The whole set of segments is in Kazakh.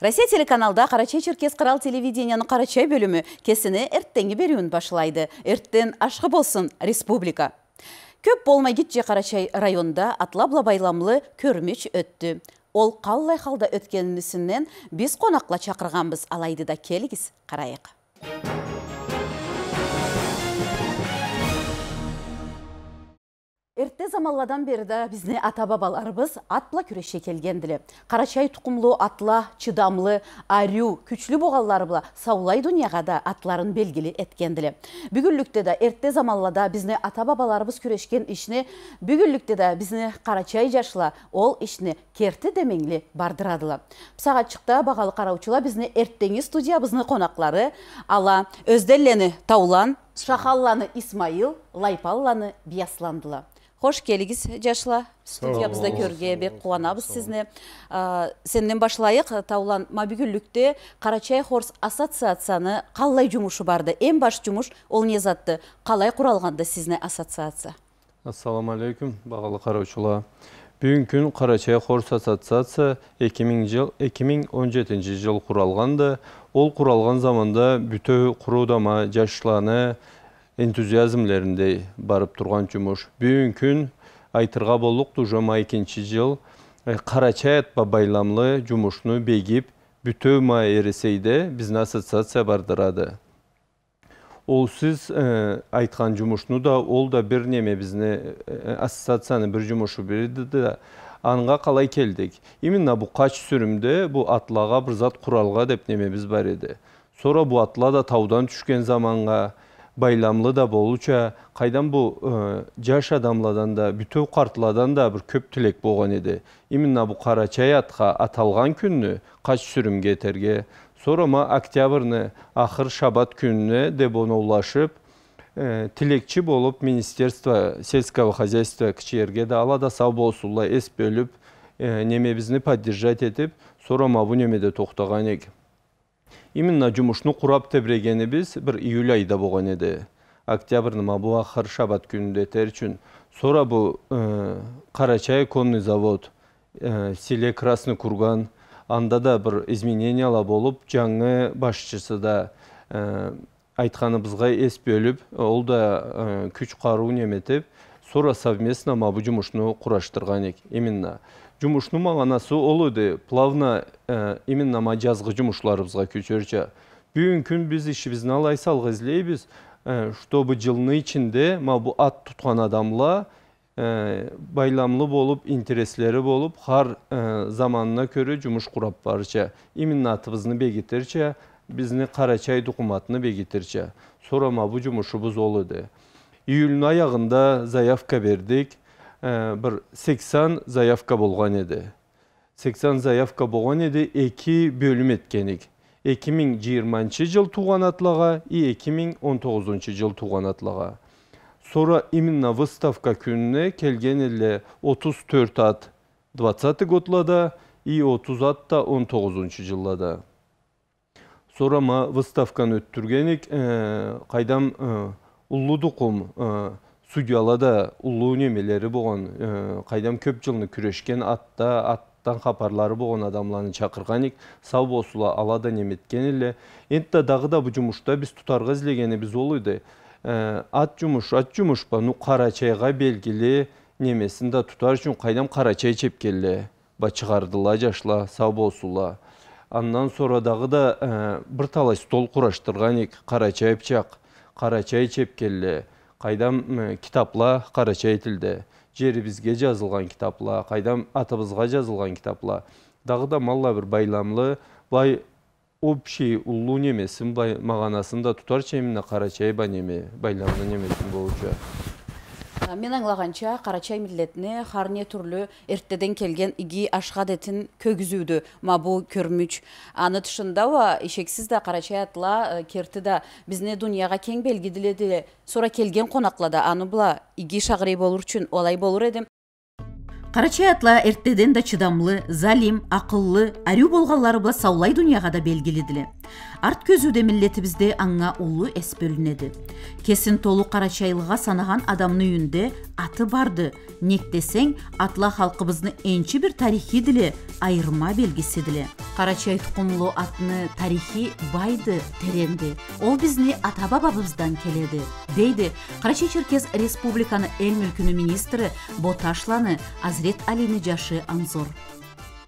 Россия телеканалда Карачай Черкес Кырал телевидениянын Карачай бөлүмү кесини эрттеңи берүүн башлайды. Эрттен ашкы болсын республика. Көп болмай кетчи Карачай районда атлабла байламлы көрмүч өттү. Ол каллай халда өткөнүсүнөн биз конакла чакырганбыз. Алайды да келгиз карайык. Эрте замалладан бері да бізді ата бабаларыбыз атла күреше келгенділі. Қарачай тұқымлы атла, чыдамлы, арю, күчлі боғаллары бұла саулай дүнияға да атларын белгілі еткенділі. Бүгінлікте да эрте замаллада бізді ата бабаларыбыз күрешкен ішіне, бүгінлікте да бізді Қарачай жашла ол ішіне керті деменглі бардырадылы. Сағатчықта бағалы қараучыла бізді эрттеңі студия бізді қонақлары ала өзделлені Таулан, Шахалланы Исмаил, Лайпалланы Биясландылы. Хош келігіз жашла студиябызда көрге бек қуанабыз сізні. Сеннен башлайық таулан мабигүллікте Қарачай Хорс ассоциацияны қалай жұмышы барды? Ең баш жұмыш ол не затты? Қалай құралғанды сізіне ассоциация? Ассаламу алейкум, бағалы қараушыла. Бүгін күн Қарачай Хорс ассоциация 2017 жыл құралғанды. Ол құралған заманда бүті құрудама жашланы, энтузиазмлерінде барып тұрған жұмыш. Бүгін күн айтырға болуқ тұжыма екінші жыл қарачай атпа байламлы жұмышны бегіп, бүтө ма ересейді біздің ассоциация бардырады. Ол сіз айтқан жұмышны да, ол да бір неме біздің ассоциацияны бір жұмышы берді да, анға қалай келдік. Именно бұл қач сүрімде бұл атлаға бір зат құралға деп неме біз бар еді. Сора бұл атла да таудан түшкен заманға, байламлы да болуча қайдан бұл жаш адамладан да бүтөу қартладан да бір көп тілек болған еді именно бұл қарачай атқа аталған күнні қач сүрім кетерге ма октябрьны ақыр шабат күніне деп оны улашып тілекчі болып министерство сельского хозяйства кичерге да алада сау болсулла эс бөліп немебізні поддержать етіп ма бұл немеде тоқтаған екен именно жумушну курап тебрегенибиз бир июль айда болгон эди. Октябрдын мона бу ахыр шабат күнүнө этер үчүн. Сора э, карачай конный завод э, селе красный курган. Анда да бир изменениялар болуп жаңы башчысы да э, айтканыбызга эс бөлүп ол да күч каруу неметип сора совместно моа жумушну жумушту кураштырган именно. Жұмышның мағанасы ол еді плавно ә, именно жазғы жұмышларыбызға көчөрчү бүгүнкү күн биз ишибизди алай салгы излейбиз ә, чтобы жылдын ичинде ма бу ат туткан адамла байламлы болуп интереслери болуп har заманына көрө жумуш курап барча именно атыбызды бекитерчи биздин карачай докуматыны бекитерчи сурама бу жумушубуз ол эди июльдүн аягында заявка бердик бір 80 заявка болған еді. 80 заявка болған еді екі бөлім еткенік 2020 жыл туған атлаға и 2019 жыл туған атлаға. Sonra именно выставка күніне келген еле 34 ат 20 годлада и 30 ат та 19 жыллада. Sonra ма выставканы өттүргенік қайдам ұллы судьялада улуу немелери болгон кайдам көп жылны күрөшкен атта аттан капарлары болгон адамларны чакырган сау болсула ала да неметкен эле. Энти дагы да бул жумушта биз тутарга биз ол эди ат жумуш ат жумушпа ну кара чайга белгили немесин да тутар үчүн кайдам кара чай ба чыгардыла жашла сау болсула. Андан sonra дагы да бир талай стол кураштырган кара чай пчак кара қайдам китапла қарачай тілде жерибизге жазылған китапла қайдам атыбызға жазылған китапла. Дагы да малла бір байламлы бай общий улуу немесин мағанасын да тутарчу именно карачай неме байламлы немесин болчу мен аңлаганча карачай миллетине харне түрлүү эртеден келген иги ашкадетин көгүзүүдү ма бул көрмүч. Аны тышындабы ишексиз да карачай атла керти да бизне дунияга кең белгиледи сора келген конаклада аны була иги шагырый болур үчүн олай болур эди карачай атла эртеден да чыдамлы залим акыллы арю болганлары була саулай дунияга да белгиледиле арт көзүүдө миллетибизде аңа улуу эс бөлүнөдү кесин толуу карачайлыга санаган адамдын үйүндө аты барды. Нектесең атла халкыбыздын энчи бир тарыхый диле айырма белгиси деле карачай тукумлуу атны тарыхи байды теренди ол биздин ата бабабыздан келеди дейди карачай черкес республиканы эл мүлкүнүн министри боташланы азирет алини жашы анзор.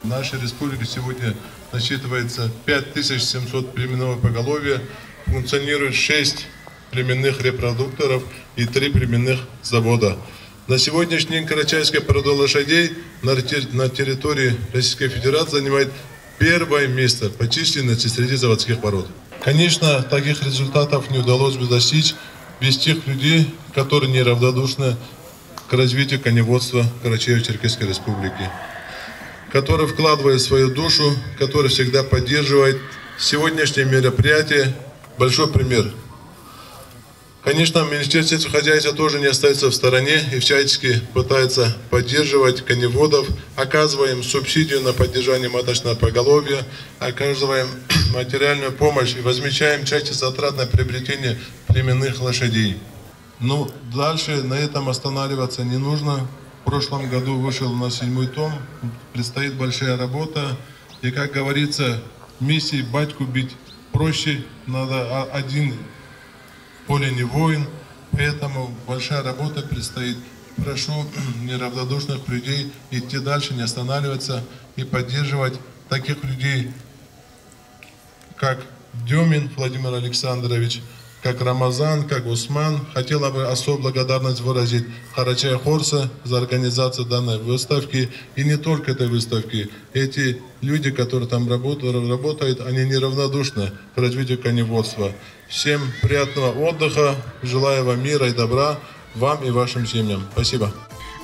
В нашей республике сегодня насчитывается 5700 племенного поголовья, функционирует 6 племенных репродукторов и 3 племенных завода. На сегодняшний день Карачайская порода лошадей на территории Российской Федерации занимает первое место по численности среди заводских пород. Конечно, таких результатов не удалось бы достичь без тех людей, которые неравнодушны к развитию коневодства Карачаево-Черкесской Республики который вкладывает свою душу, который всегда поддерживает сегодняшнее мероприятие. Большой пример. Конечно, Министерство сельского хозяйства тоже не остается в стороне и всячески пытается поддерживать коневодов, оказываем субсидию на поддержание маточного поголовья, оказываем материальную помощь и возмещаем части затрат на приобретение племенных лошадей. Ну, дальше на этом останавливаться не нужно. В прошлом году вышел на седьмой том, предстоит большая работа. И, как говорится, миссии батьку бить проще, надо один поле не воин, поэтому большая работа предстоит. Прошу неравнодушных людей идти дальше, не останавливаться и поддерживать таких людей, как Демин Владимир Александрович, как Рамазан, как Усман. Хотела бы особую благодарность выразить Харачая Хорса за организацию данной выставки. И не только этой выставки. Эти люди, которые там работают, работают они неравнодушны к развитию коневодства. Всем приятного отдыха. Желаю вам мира и добра. Вам и вашим семьям. Спасибо.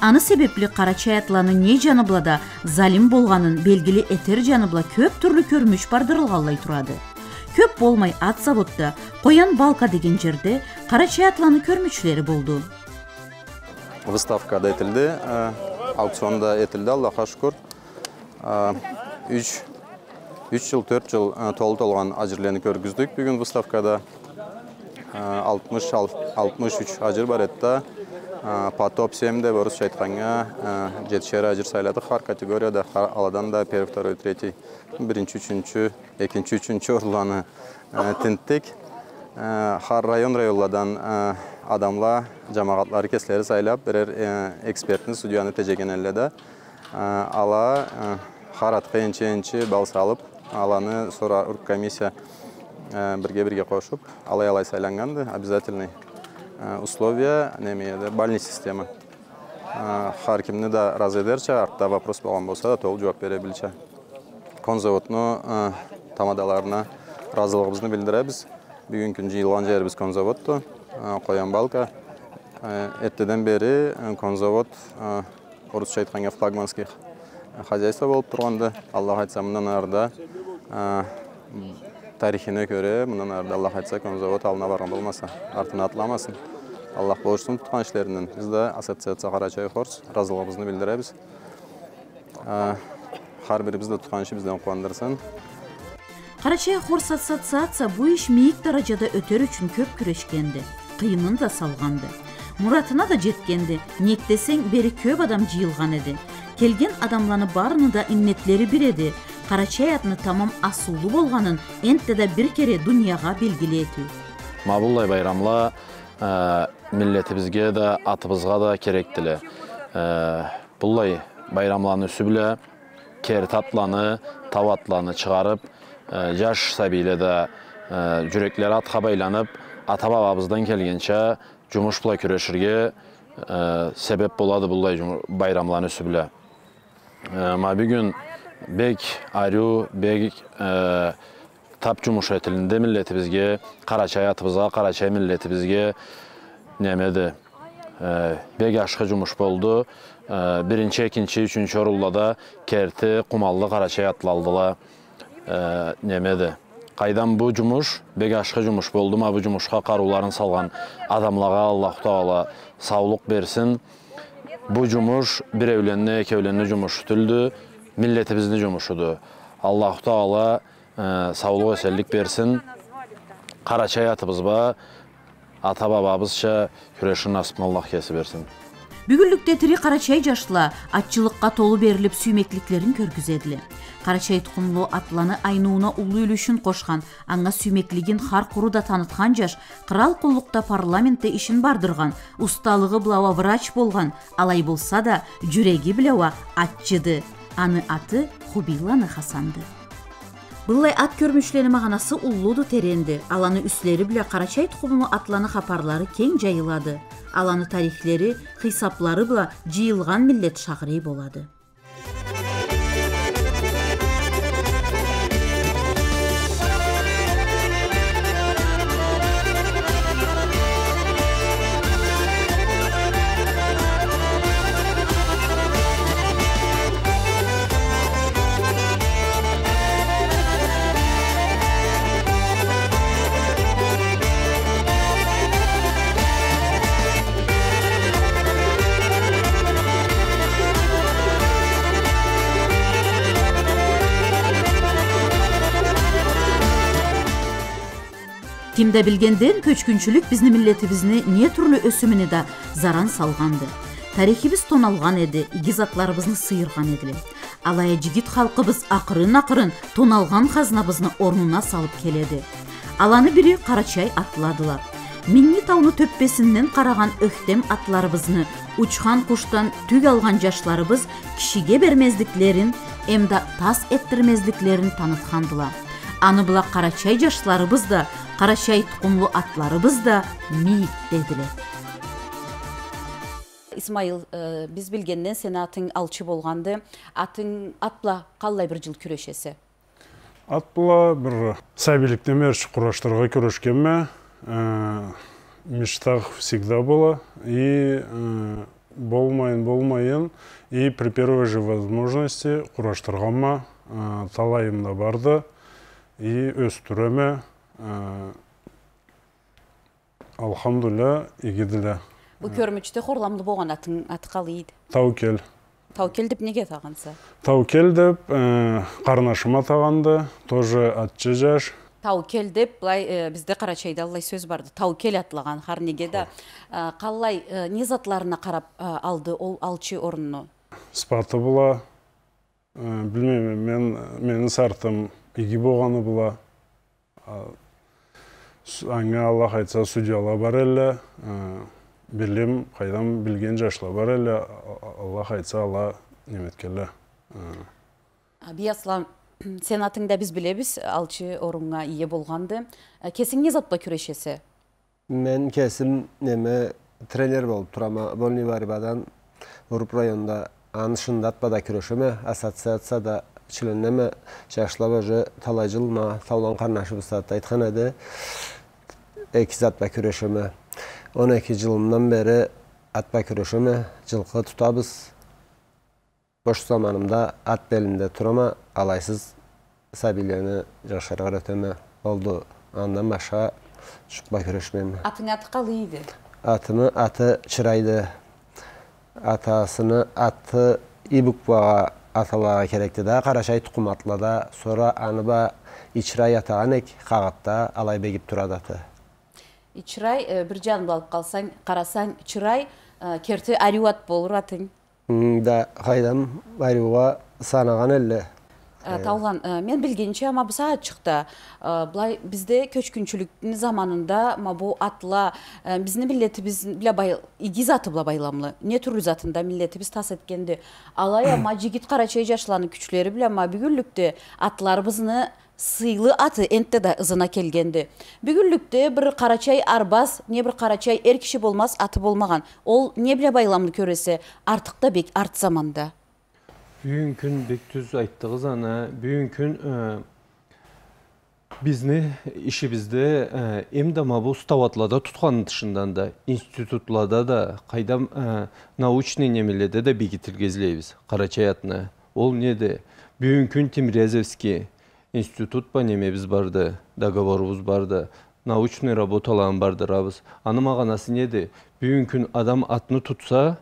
аны себепли карачай атланы не жаныбылада залим болганын белгили этер жаныбыла көп түрлүү көрмүш бардырылгалай турады көп болмай ат заводда коян балка деген жерде карачай атланы көрмөчүлөрү болду выставкада этилди аукционда этилди аллахка шүкүр үч үч жыл төрт жыл толу толгон ажырлерни көргүздүк бүгүн выставкада. Алтымыш алтымыш үч ажыр бар эт да по топ семь деп орусча айтканга жетишер ажыр сайладык ар категорияда аладан да первый второй третий биринчи үчүнчү экинчи үчүнчү орурларны тинттик ар район районлардан адамлар жамаатлары кесилери сайлап берер экспертный судьяны тежеген эле да. Ала ар атка энчи энчи салып аланы сора комиссия бирге бирге кошуп алай алай сайланганды обязательный. Условия немеде бальный система. Ар кимди да ыраазы эдерчи артта вопрос болгон болсо да толук жооп бере билчү конзаводну тамадаларына ыраазылыгыбызды билдиребиз бүгүнкү жыйылган жерибиз конзаводту коян балка. Эртеден бери конзавод орусча айтканда флагманский хозяйство болуп турганды аллах айтса мындан арыда тарихине көрө мындан арыда аллах айтса конзавод алына барган болмаса артына атыламасын аллах болушсун туткан иштеринен биз да ассоциация карачай хорс ыраазылыгыбызды билдиребиз ар бирибиз да туткан ишибизден кубандырсын карачай хорс ассоциация бул иш мийик даражада өтөр үчүн көп күрөшкенди кыйынын да салганды муратына да жеткенди ниеттесең бери көп адам жыйылган эди келген адамларны баарыны да имметтери бир карачай атны тамам асуулуу болгонун энте да бир кере дунияга белгилетүү мабуллай байрамла миллетибизге да атыбызга да керек деле буллай байрамланы сүбүлө керит атланы тав атланы чыгарып жаш сабийлер да жүрөктөрү атка байланып ата бабабыздан келгенче жумуш булай күрөшүргө себеп болду булай байрамларды сүбүлө ма бүгүн бек арю бек тап жумуш этилинде миллетибизге карачай атыбызга карачай миллетибизге немеди бек ашкы жумуш болду биринчи экинчи үчүнчү оруллада керти кумалды карачай атлалдыла немеди кайдан бу жумуш бек ашкы жумуш болду ма бу жумушка карууларын салган адамларга аллах таала саулык берсин бу жумуш бирөөленне экөөлөннө жумуш түлдү миллетибиздин жумушуду аллах таала ә, саулық эселлик берсін қарачай атыбызба ата бабабызша күрешін насып аллах кесі берсін Бүгүнлүктө тири карачай жашла атчылыкка толу берилип сүймектиклерин көргүзедиле. Карачай тукумлуу атланы айнууна улуу үлүшүн кошкан, аңа сүймектилигин хар куруда таныткан жаш, кырал куллукта парламентте ишин бардырган, усталыгы булаба врач болгон, алай болса да жүрөги билеба атчыды. Аны аты Хубиланы Хасанды. Былай ат көрмүшлери маганасы уллууду теренди. Аланы үслери биле карачай тукуму атланы хапарлары кең жайылады. Аланы тарихлери, хисаплары була жыйылган миллет шагыры Кимде билгенден көчкүнчүлүк биздин миллетибизни не түрлүү өсүмүнө да заран салганды. Тарихибиз тоналган эди, игиз атларыбызны сыйырган эдиле. Алая жигит халкыбыз акырын акырын тоналган казнабызны орнуна салып келеди. Аланы бири Карачай атладылар. Минни тауны төппесинен караган өктем атларыбызны учкан куштан түг алган жашларыбыз кишиге бермездиклерин, эмда тас эттирмездиклерин таныткандылар. Аны була Карачай жашларыбыз да, Карачай тукумлуу атларыбыз да мийит дедиле. Исмайыл, э, биз билгенден сен атың алчы болгонду, атың атла калай бир жыл күрөшеси? Ат була бір сәбиліктен бері кураштарга күрөшкенме. Э, Мечтах всегда было. И э, болмайын болмайын. И при первой же возможности кураштаргамма талайым да барды. И өстүрөмө. Алхамдулилля игидиле. Бу көрмүчтө хорламлы болгон атың аты калай иди? Таукел. Таукел деп неге тагынса? Таукел деп карнашыма тағанды. Тоже атчы жаш. Таукел деп былай э, бизде Карачайда алай сөз барды. Таукел атлаган хар неге да э, калай э, не затларына карап э, алды ол алчы орунну? Спаты була. Э, Билмейм, мен менин сартым иги болгону була. Аңа Аллах айтса судьяла бар эле. Э, Билем, кайдан билген жашлар бар эле. Аллах айтса Алла неметкеле. А, Бияслам сен атыңда биз билебиз алчы орунга ие болгонду. Э, Кесиң не затпа күрөшеси? Мен кесім неме тренер болып тұрама Больный Варибадан Урып районда анышында атпада күрөшөмө ассоциацияда членеме жашлап уже талай жыл ма таулан карнашыбыз айткан эди эки атпа күрөшөмө он эки жылымдан бери атпа күрөшөмө жылкы тутабыз бош заманымда ат белинде турама алайсыз сабилени жашарга өтөмө болду андан башка чукпай күрөшмөйм Атың аты калай иди? атымы аты чырайды атасыны аты ибукпага аталага керекти да карачай тукум атлада сора аныба ичрай атаган эк кагапта алай бегип турат аты Ичрай э, бир жанды алып калсаң, карасаң чырай э, керти ариуат болур атың. Да кайдам барууга санаган эле Э, Таулан, мен билгенче ама бу чыкта. Булай бизде көчкүнчүлүктүн заманында ма бу атла биздин миллетибиз биле бай игиз аты була байламлы. Не түрлүү затында миллетибиз тас эткенди. Алай ама жигит карачай жашланын күчлөрү биле ама бүгүнлүктө атларыбызны сыйлы аты энтте да ызына келгенди. Бүгүнлүктө бир карачай арбаз, не бир карачай эр киши болмас аты болмаган. Ол не биле байламды көрөсө, артык да бек арт заманда. Бүгін күн бек түз айттығыз ана. Бүгін күн ә, бізні ішімізде ә, емдама бұл ұставатлада тұтқан тышындан да, институтлада да, қайдам ә, научный немеледе де бекітілгезлейбіз Қарачаятына. Ол неде? Бүгін күн Тимирязевский институт па немебіз барды, договорыбыз барды, научный работаларым бардырабыз. Аны мағанасы неде? Бүгін күн адам атны тұтса,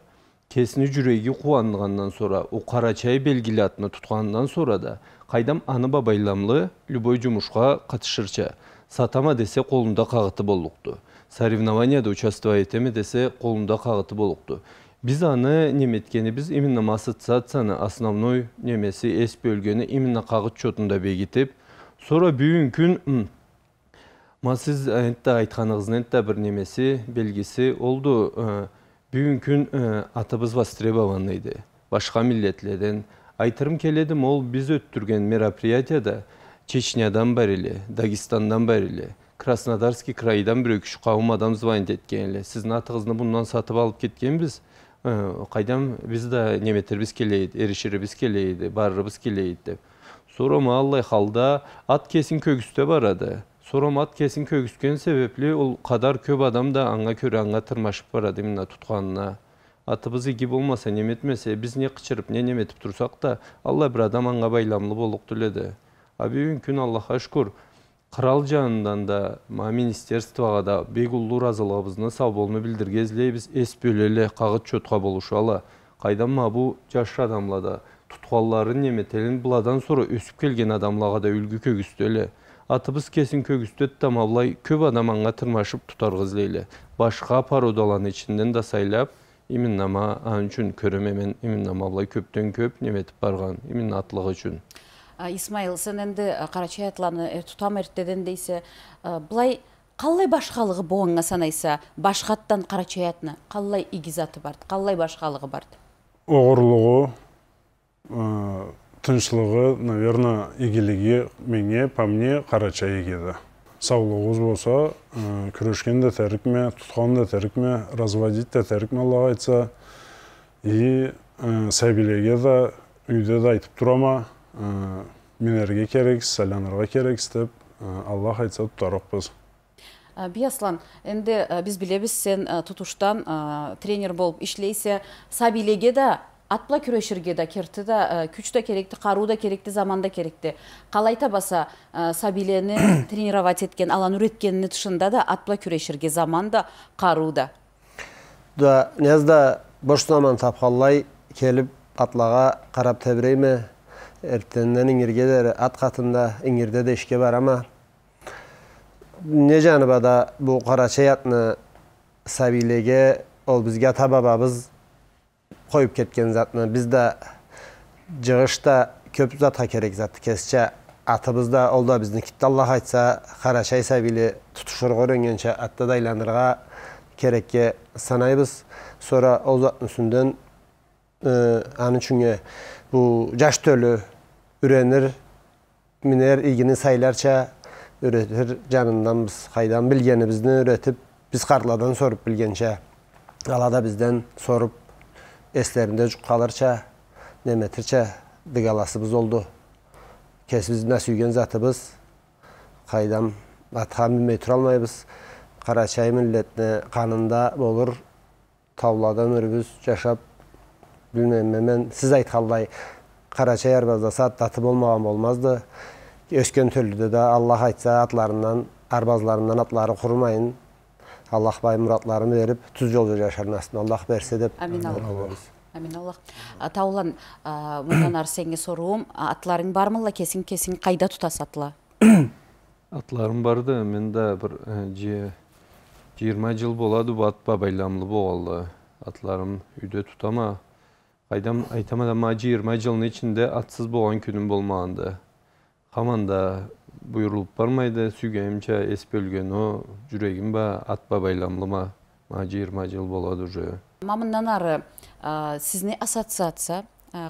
кесіні жүрегі қуанғаннан sonra, о қарачай белгілі атны тұтқаннан sonra да, кайдам аны бабайламлы любой жумушка катышырча сатама десе колунда кагыты болукту соревнованияда участвовать этеме десе колунда кагыты биз аны неметкенибиз именно ассоциацияны основной немеси эс бөлгөнү именно кагыт чотунда бекитип sonra бүгүнкү күн ма сиз энтте айтканыңыздын энтте бир немеси белгиси олду бүгүнкү күн атыбыз востребованныйды башка миллетлерден айтырым келедим ол биз өттүрген мероприятияда чечнядан бар эле дагестандан бар эле краснодарский крайдан бирөө үч кабым адам звонить эткен эле сиздин атыңызды мындан сатып алып кеткенбиз кайдам биз да неметерибиз келейт эриширибиз келейт барырыбыз келейт деп суром аллай халда ат кесин көгүстө барады суром ат кесин көгүскөн себепли ол кадар көп адам да аңа көрө аңа тырмашып барады именно тутканына атыбыз иги болмаса неметмесе биз не кычырып не неметип турсак да алла бир адам аңа байламлуу болукту эле да а күн аллахка шүкүр кырал жанынан да мына министерствого да бек улуу ыраазылыгыбызды сау болууну билдирген излейбиз эс бөлө эле кагыт чотко болушуала кайдам мына бул жаш адамлар да тутканларын неметелин буладан sonra өсүп келген адамларга да үлгү көгүстү эле атыбыз кесин көгүстөт да мабылай көп адам аңа тырмашып тутаргы излейли башка породалардын ичинен да сайлап именно ма үчүн көрөм эмен именно мабылай көптөн көп неметип барган именно атлыгы үчүн. Исмаил сен энди карачай атланы тутам эртеден дейсе былай калай башкалыгы бугаңа санайса башка аттан карачай атына калай игиз аты бар калай башкалыгы бар огурлугу тынчтылыгы наверное игилиги меңе по мне карачай игиди саулығыңыз болса күрөшкен де тәрікме тұтқан да тәрікме разводить да тәрікме аллаға айтса. И сәбилеге да үйде де айтып тұрама менерге керексіз сайланырға керексіз деп аллах айтса тұтарықпыз бияслан енді біз білебіз сен тұтуштан тренер болып ишлейсе сәбилеге да атпла күрөшүргө да керти да э, күч да керекти каруу да керекти заман да керекти. Калай табаса э, сабилени тренировать эткен аланы үйрөткөнүнүн тышында да атпла күрөшүргө заман да каруу да. Да нязда бош заман тапканлай келип атлага карап тебирейме? Эртеңнен иңирге да ат катында иңирде да ишке барама не жаныбада бул карачай атны сабилеге ол бизге ата бабабыз қойып кеткен затны да жығышта көп затқа керек затты кесче атыбыз да ол да біздің китте аллах айтса қарашай сәбилі тұтышырға үйренгенше атты дайланырға керекке санайбыз sonra ол заттың үстүндөн аны үчүнгө бул үйренір минер игини сайларча үйрөтөр жанынданбыз кайдан билгенибизди үйрөтүп биз карладан соруп билгенче алада бизден соруп eslerinde kalırça, nemetirçe dıgalasımız oldu. Kesimiz nasüygen zatımız, kaydam athan bir metr almayız. Karaçay milletine kanında olur. Tavladan örübüz, yaşap, bilmem hemen siz aytkallay Karaçay arbazda atlatып olmağam olmazdı. Öskön töllüde de Allah aytsa atlarından, arbazlarından atları kurmayın. аллах бай мұратларын беріп түз жол жашар насыбын аллах берсе деп амин аллах амин аллах таулан мындан ары сеңе соруум атларың бармы кесин кесин кайда тутасыз атла атларым барды мен да бир жыйырма жыл болду бул ат байламлы болгалы атларым үйдө тутама кайдам айтам да мага жыйырма жылдын ичинде атсыз болгон күнүм болмаган да хаман да буйрулуп бармайды сүйгенимче эс бөлгөнү жүрөгүм ба ат ба байламлыма мага жыйырма жыл болот уже мамындан ары сиздин ассоциация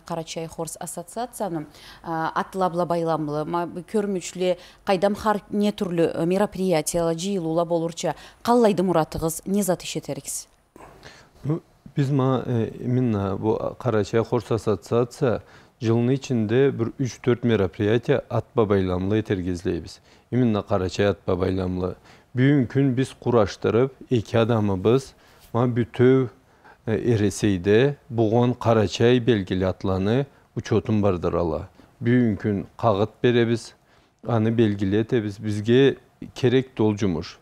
карачай хорс ассоциациянын атлабла байламлы көрмүчүле кайдам хар не түрлүү мероприятиялар жыйылуулар болурча каалайды муратыңыз не зат ишетерикиз биз мага э, именно бул карачай хорс ассоциация жылдын ичинде бир үч төрт мероприятие атпа байламлы этергизлейбиз именно карачай атпа байламлы бүгүнкү күн биз кураштырып эки адамыбыз мына бүтөө эресейде бугон карачай белгили атланы учетун бардырала бүгүнкү күн кагыт беребиз аны белгилетебиз бизге керектүү ол жумуш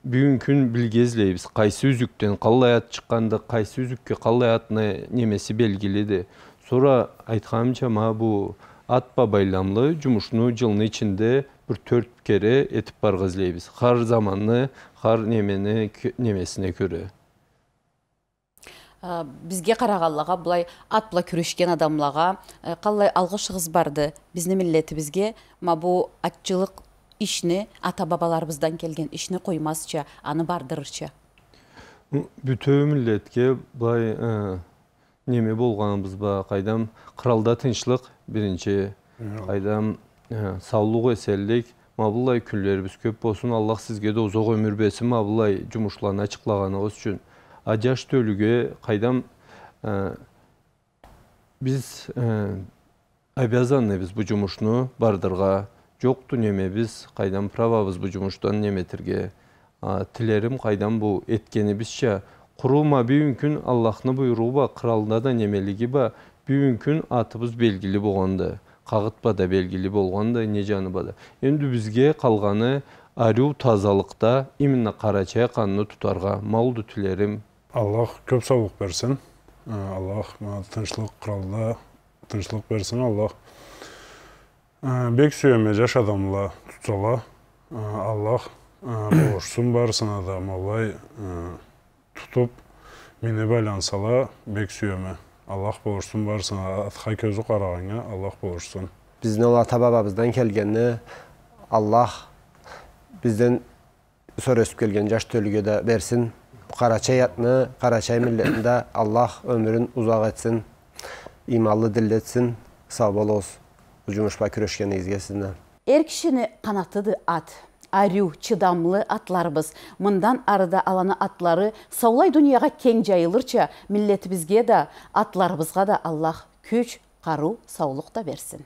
бүгүнкү күн билгезлейбиз кайсы үзүктөн кандай ат чыкканды кайсы үзүккө кандай аттын немеси белгиледи sonra айтқанымша ма бұл ат бабайламлы жумушну жылдын ичинде bir төрт кере этип баргы излейбиз har заманны har немени немесине көрө бизге караганлага былай ат була адамларга кандай алгышыгыз барды? Биздин миллетибизге ма бу атчылык ишни ата бабаларыбыздан келген ишни коймасча аны бардырырча бүтөө миллетке былай неме болганыбыз ба кайдам кыралда тынчтык биринчи кайдам саулык эселдик мабулай күнлөрүбүз көп болсун аллах сизге да узак өмүр берсин мабулай жумушларны ачыклаганыңыз үчүн а жаш төлүгө кайдам биз обязанныйбыз бу жумушну бардырга жокту немебиз кайдам правабыз бу жумуштан неметирге? Тилерим кайдам бу эткенибизче куруума бүгүнкү күн аллахтын буйругу ба кыралда да немелиги ба? Бүгүнкү күн атыбыз белгили болгондо кагытпа да белгили болгондой не жаныба да? Эми бизге калганы аруу тазалыкта именно кара чай каныны тутарга. Малду тилерим. Аллах көп саулык берсин. Аллах тынчтык кыралда тынчтык берсин аллах бек сүйөмө жаш адамла тутсала аллах борчсун барысына да малай тутуп мени байлансала бек сүйөмө аллах borçsun барысына атқа көзі қарағанға аллах borçsun биздин ол ата бабабыздан келгенни аллах бизден сор өсүп келген жаш төлүгө да берсин карачай атны карачай миллетинде аллах өмүрүн узак этсин иманлы дилдетсин сау болобуз жумушпа күрөшкениңизге сиздин эр кишини канатыды ат арю чыдамлы атларыбыз мындан арыда аланы атлары саулай дүнияға кең жайылырча миллетибизге да атларыбызга да аллах күч каруу саулык да берсин